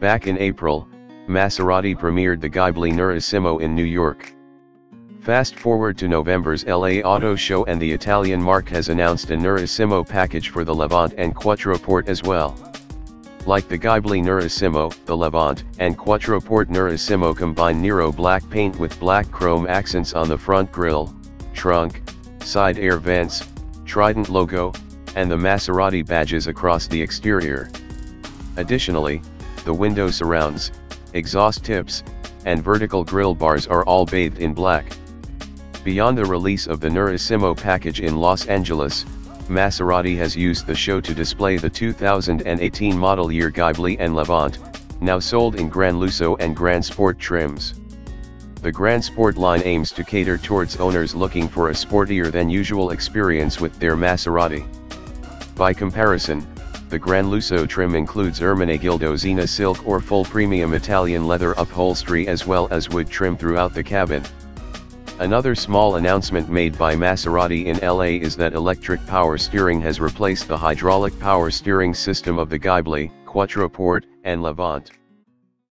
Back in April, Maserati premiered the Ghibli Nerissimo in New York. Fast forward to November's LA Auto Show and the Italian marque has announced a Nerissimo package for the Levante and Quattroporte as well. Like the Ghibli Nerissimo, the Levante and Quattroporte Nurissimo combine Nero black paint with black chrome accents on the front grille, trunk, side air vents, Trident logo, and the Maserati badges across the exterior. Additionally, the window surrounds, exhaust tips, and vertical grille bars are all bathed in black. Beyond the release of the Nerissimo package in Los Angeles, Maserati has used the show to display the 2018 model year Ghibli and Levante, now sold in Gran Lusso and Gran Sport trims. The Gran Sport line aims to cater towards owners looking for a sportier than usual experience with their Maserati. By comparison, the Gran Lusso trim includes Ermenegildo silk or full premium Italian leather upholstery as well as wood trim throughout the cabin. Another small announcement made by Maserati in LA is that electric power steering has replaced the hydraulic power steering system of the Ghibli, Quattroporte, and Levante.